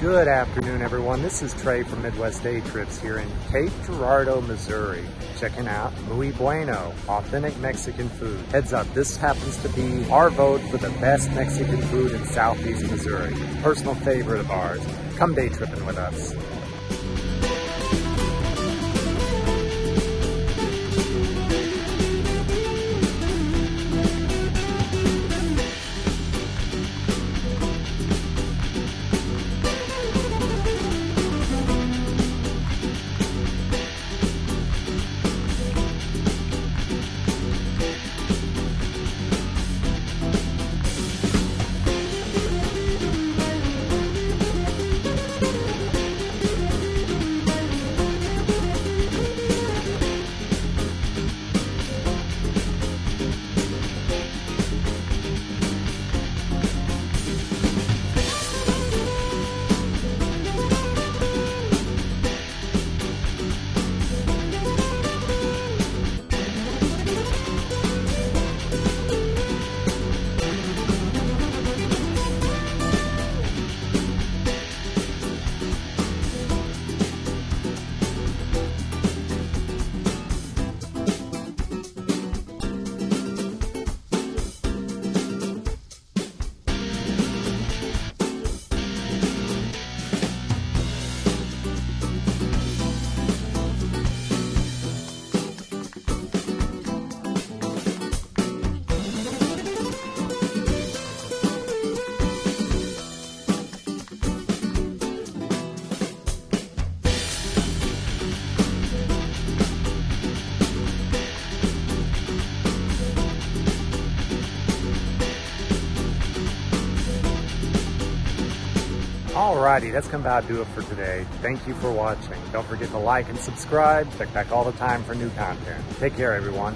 Good afternoon, everyone. This is Trey from Midwest Day Trips here in Cape Girardeau, Missouri. Checking out Muy Bueno, authentic Mexican food. Heads up, this happens to be our vote for the best Mexican food in Southeast Missouri. Personal favorite of ours. Come day tripping with us. Alrighty, that's gonna about do it for today. Thank you for watching. Don't forget to like and subscribe. Check back all the time for new content. Take care, everyone.